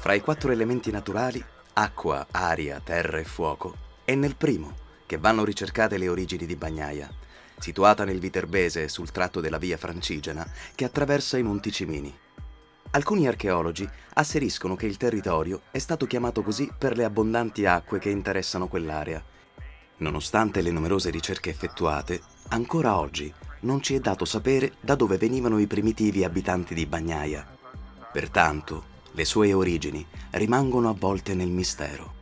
Fra i quattro elementi naturali, acqua, aria, terra e fuoco, è nel primo che vanno ricercate le origini di Bagnaia, situata nel Viterbese sul tratto della via Francigena che attraversa i Monti Cimini. Alcuni archeologi asseriscono che il territorio è stato chiamato così per le abbondanti acque che interessano quell'area. Nonostante le numerose ricerche effettuate, ancora oggi non ci è dato sapere da dove venivano i primitivi abitanti di Bagnaia. Pertanto, le sue origini rimangono avvolte nel mistero.